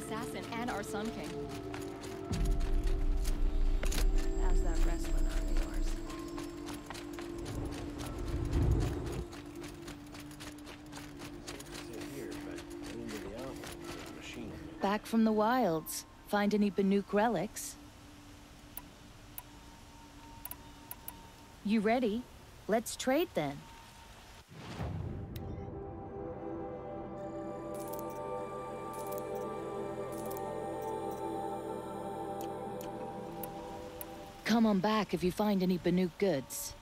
between the assassin and our Sun King. How's that wrestling arm of yours? Back from the wilds. Find any Banuk relics? You ready? Let's trade then. On back if you find any Banuk goods.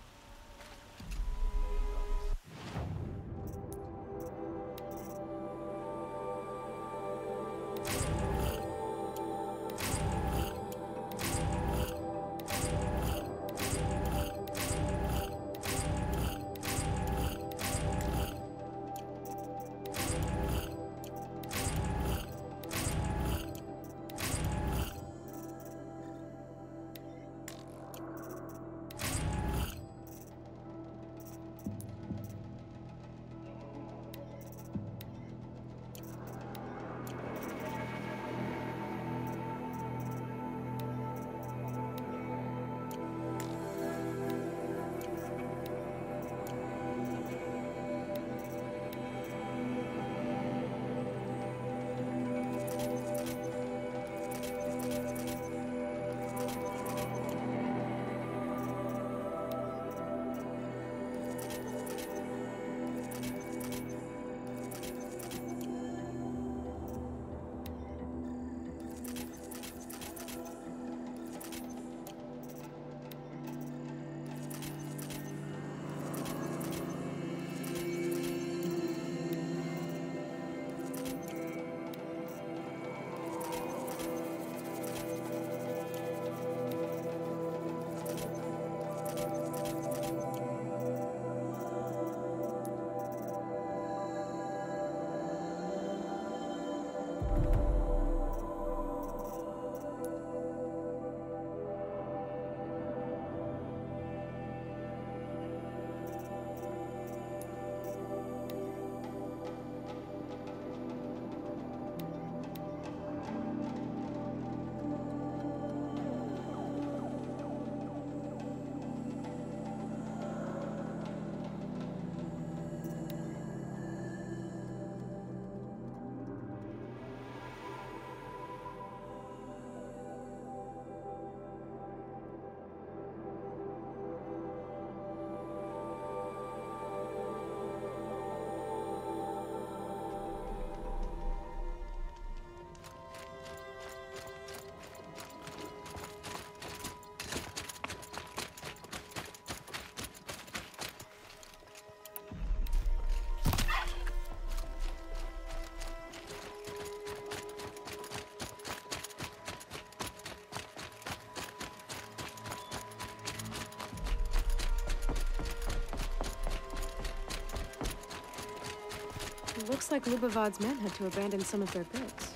Looks like Lubavad's men had to abandon some of their goods.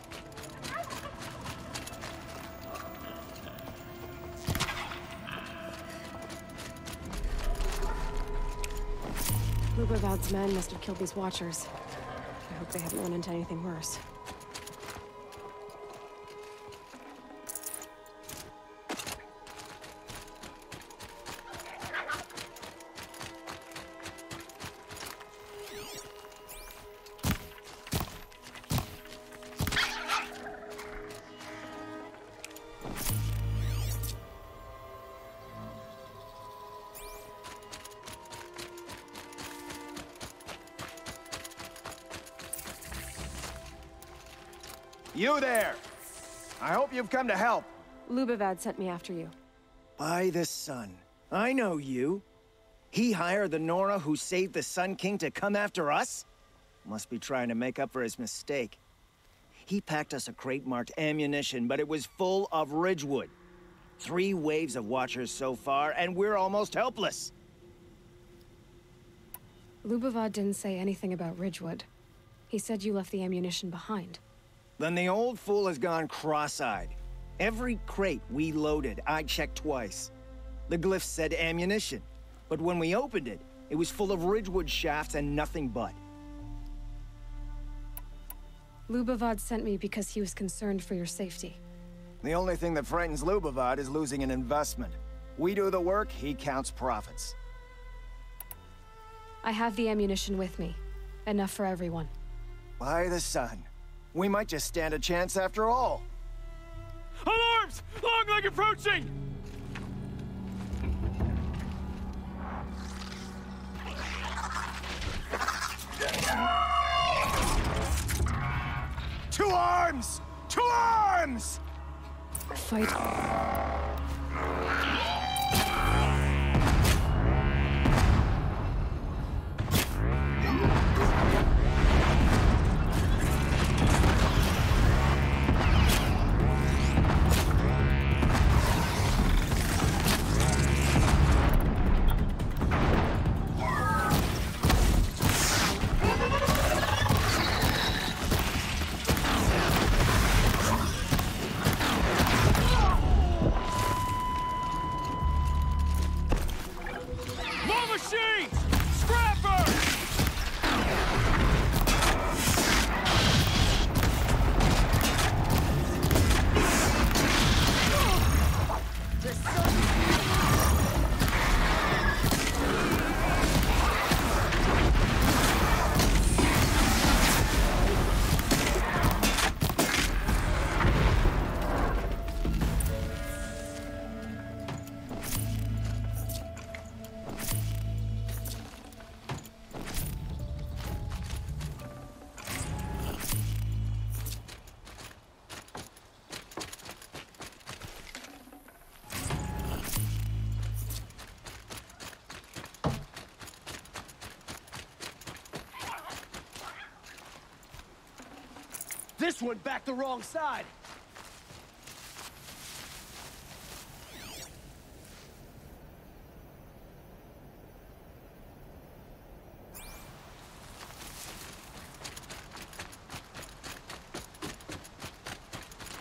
Lubavad's men must have killed these Watchers. I hope they haven't run into anything worse. You there! I hope you've come to help. Lubavad sent me after you. By the sun. I know you. He hired the Nora who saved the Sun King to come after us? Must be trying to make up for his mistake. He packed us a crate marked ammunition, but it was full of Ridgewood. Three waves of Watchers so far, and we're almost helpless. Lubavad didn't say anything about Ridgewood. He said you left the ammunition behind. Then the old fool has gone cross-eyed. Every crate we loaded, I checked twice. The glyph said ammunition, but when we opened it, it was full of Ridgewood shafts and nothing but. Lubavad sent me because he was concerned for your safety. The only thing that frightens Lubavad is losing an investment. We do the work, he counts profits. I have the ammunition with me. Enough for everyone. By the sun. We might just stand a chance after all. Alarms! Longleg approaching! To arms! Two arms! Fight. This one back the wrong side.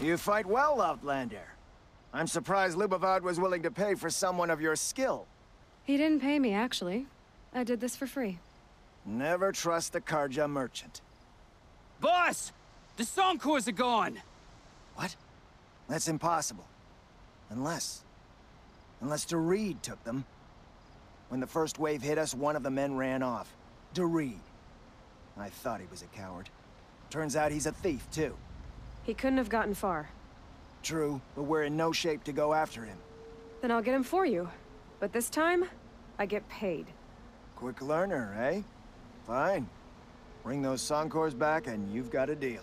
You fight well, Outlander. I'm surprised Lubavad was willing to pay for someone of your skill. He didn't pay me, actually. I did this for free. Never trust the Carja merchant. Boss! The Songcores are gone! What? That's impossible. Unless... Unless Doreed took them. When the first wave hit us, one of the men ran off. Doreed. I thought he was a coward. Turns out he's a thief, too. He couldn't have gotten far. True, but we're in no shape to go after him. Then I'll get him for you. But this time, I get paid. Quick learner, eh? Fine. Bring those Songcores back and you've got a deal.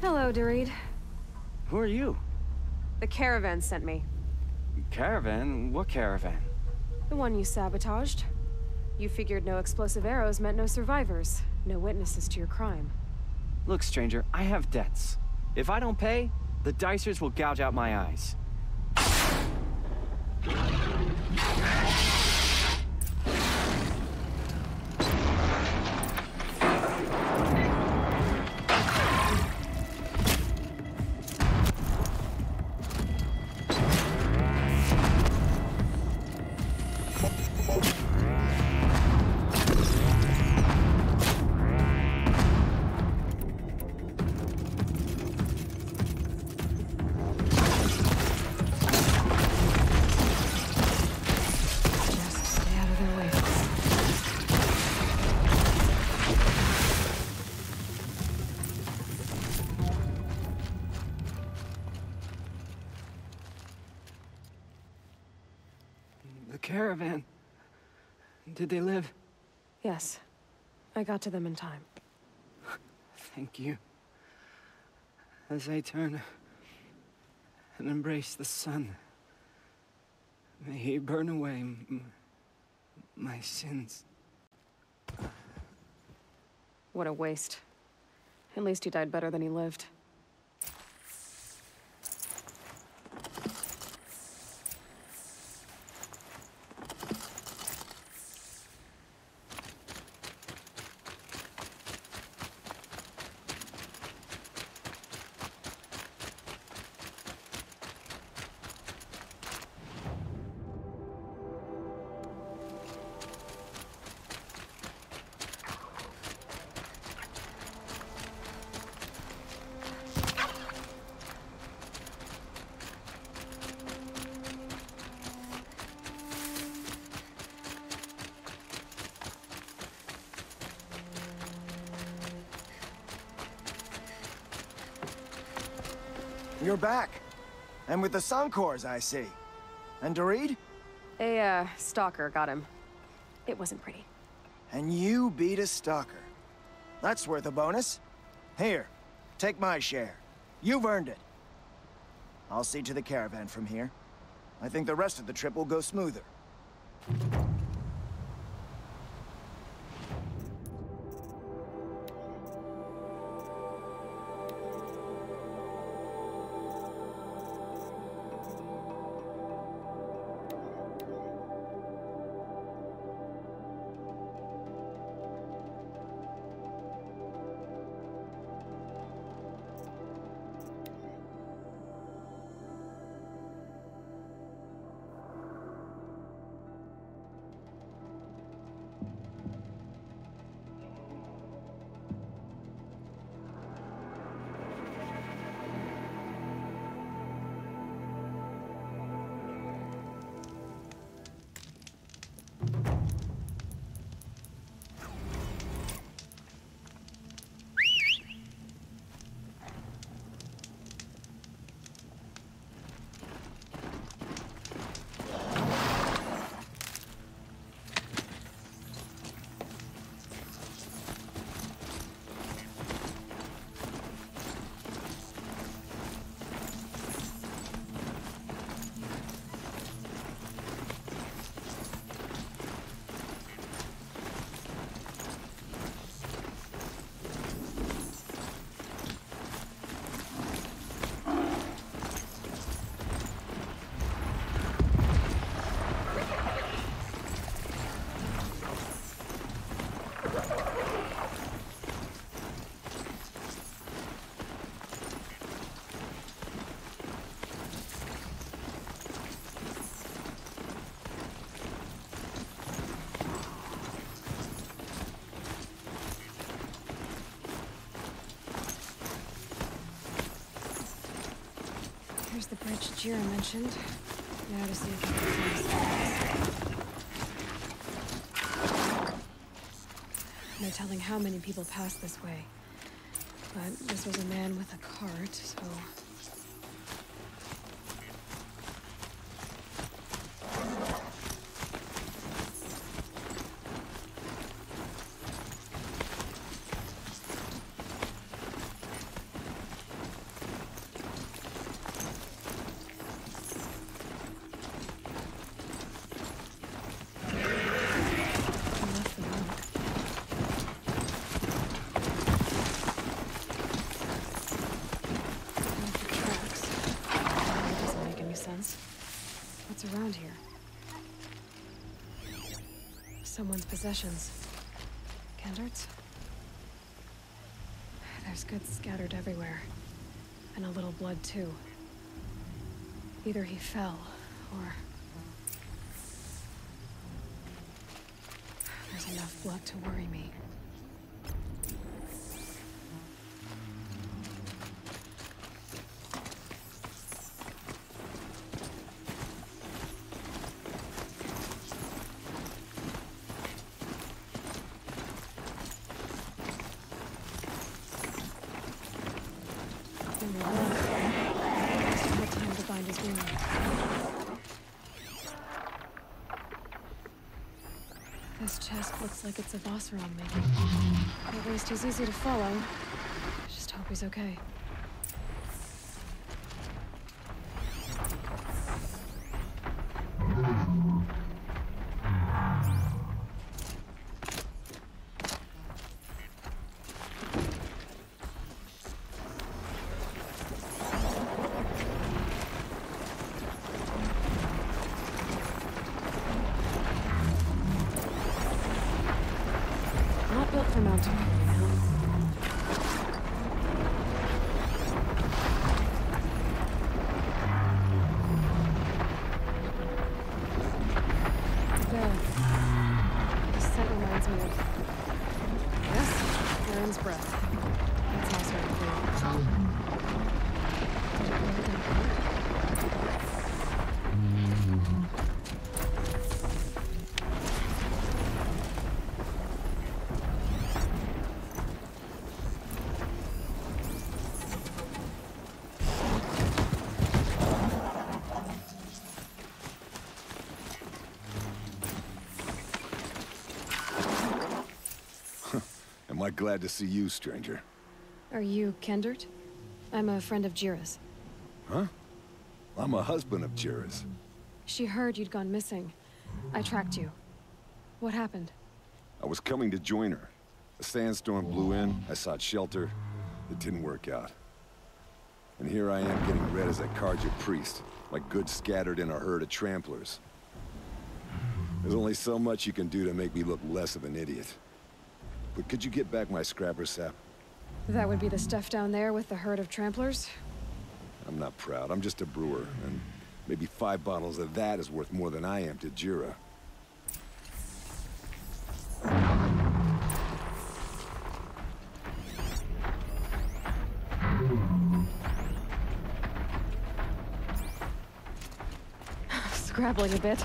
Hello, Doreed. Who are you? The caravan sent me. Caravan? What caravan? The one you sabotaged. You figured no explosive arrows meant no survivors. No witnesses to your crime. Look, stranger, I have debts. If I don't pay, the Dicers will gouge out my eyes. Caravan. Did they live? Yes. I got to them in time. Thank you. As I turn and embrace the sun, may he burn away m- my sins. What a waste. At least he died better than he lived. You're back. And with the Suncors, I see. And Doreed? A, uh, stalker got him. It wasn't pretty. And you beat a stalker. That's worth a bonus. Here, take my share. You've earned it. I'll see to the caravan from here. I think the rest of the trip will go smoother. Bridge Jira mentioned. Now to see if I can find. No telling how many people pass this way. But this was a man with a cart, so... He left the road. Left the tracks. That doesn't make any sense. What's around here? Someone's possessions. Kendert's? There's goods scattered everywhere. And a little blood, too. Either he fell, or... There's enough blood to worry me. In the wall. Still had time to find his wound. This chest looks of Oseram making. At least he's easy to follow. Just hope he's okay. Glad to see you, stranger? Are you Kendert? I'm a friend of Jira's. Huh? I'm a husband of Jira's. She heard you'd gone missing. I tracked you. What happened? I was coming to join her. A sandstorm blew in, I sought shelter. It didn't work out. And here I am getting read as a Carja priest, my goods scattered in a herd of tramplers. There's only so much you can do to make me look less of an idiot. But could you get back my scrapper sap? That would be the stuff down there with the herd of tramplers? I'm not proud, I'm just a brewer, and maybe five bottles of that is worth more than I am to Jira. Scrabbling a bit.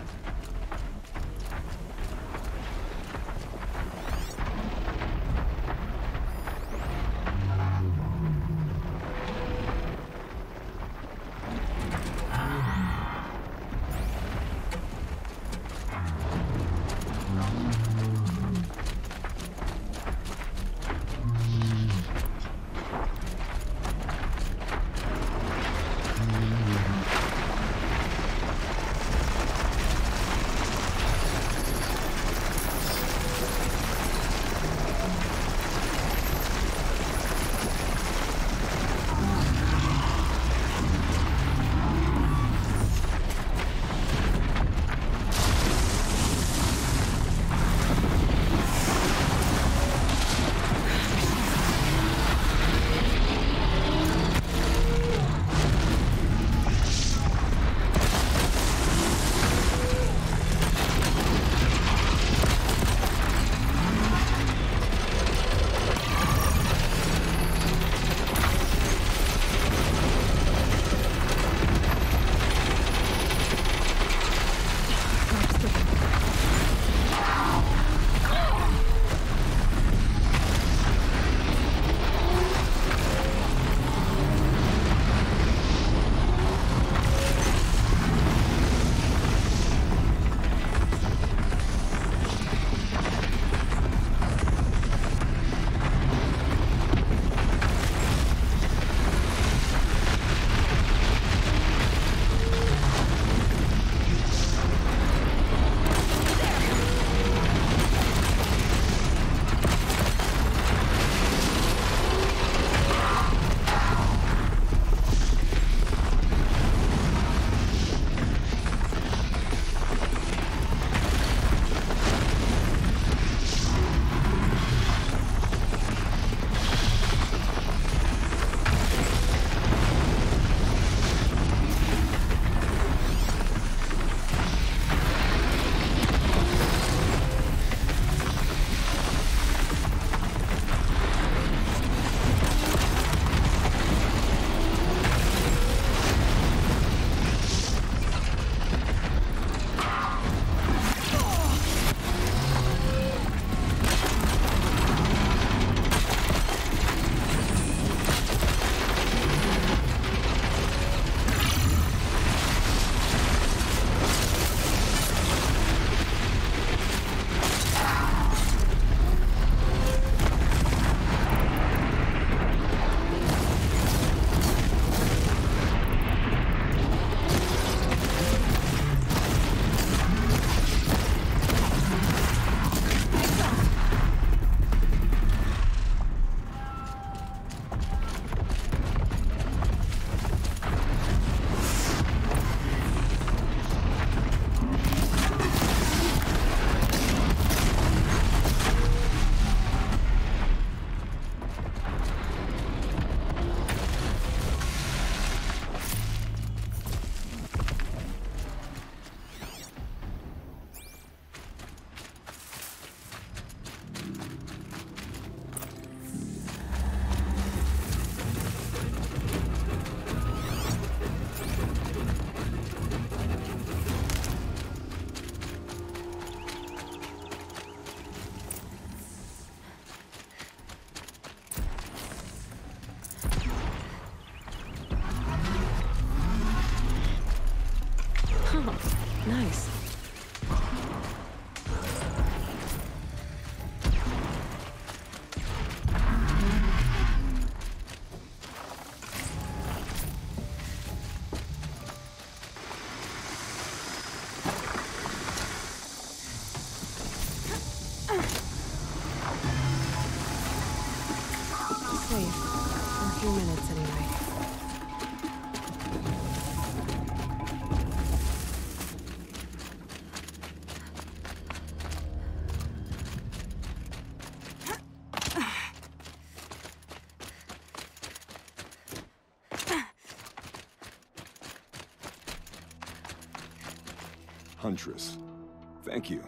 Thank you.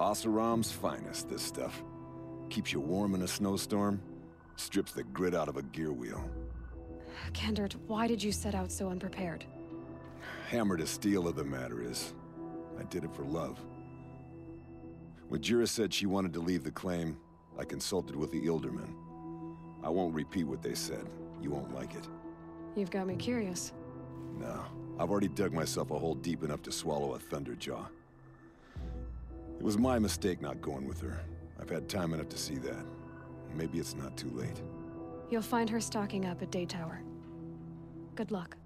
Oseram's finest, this stuff. Keeps you warm in a snowstorm, strips the grit out of a gear wheel. Kendert, why did you set out so unprepared? Hammer to steel of the matter is, I did it for love. When Jira said she wanted to leave the claim, I consulted with the Ildermen. I won't repeat what they said. You won't like it. You've got me curious. No, I've already dug myself a hole deep enough to swallow a Thunderjaw. It was my mistake not going with her. I've had time enough to see that. Maybe it's not too late. You'll find her stocking up at Daytower. Good luck.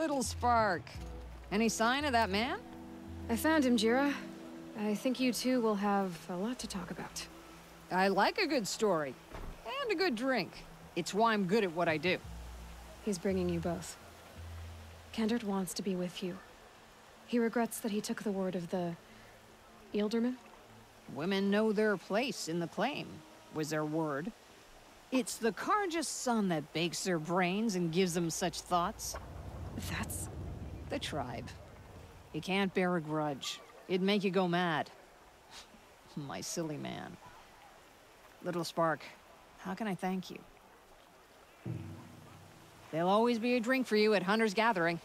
Little Spark. Any sign of that man? I found him, Jira. I think you two will have a lot to talk about. I like a good story. And a good drink. It's why I'm good at what I do. He's bringing you both. Kendert wants to be with you. He regrets that he took the word of the... Ilderman? Women know their place in the claim, was their word. It's the Carja sun that bakes their brains and gives them such thoughts. That's... The tribe. You can't bear a grudge. It'd make you go mad. My silly man. Little Spark, how can I thank you? There'll always be a drink for you at Hunter's Gathering.